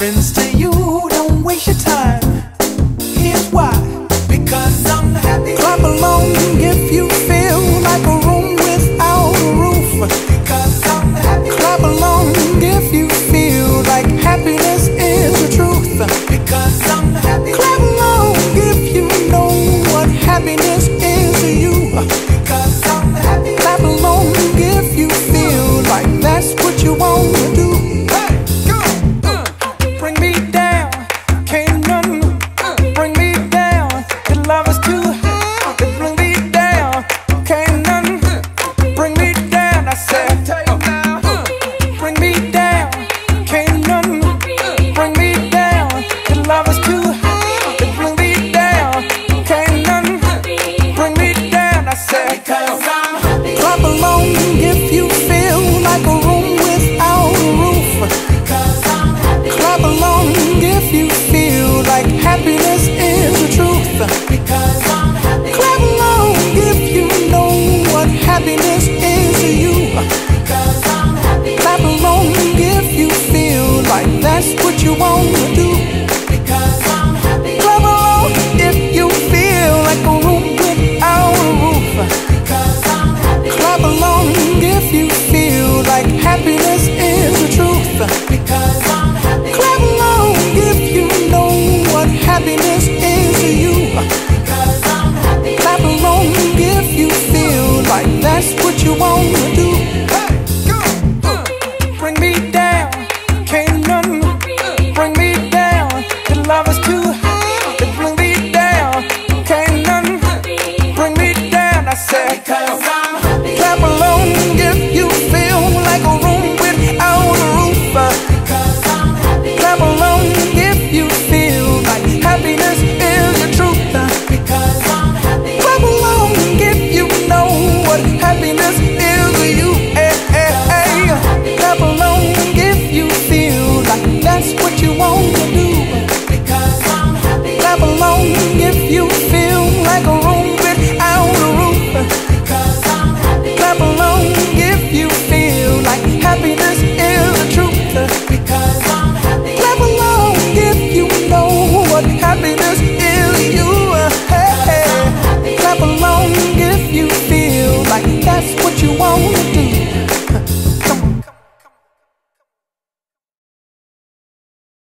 happens to you. happiness is you. I'm. Clap along if you feel like that's what you want to do. Bring me down, can't none bring me down. The love is too. just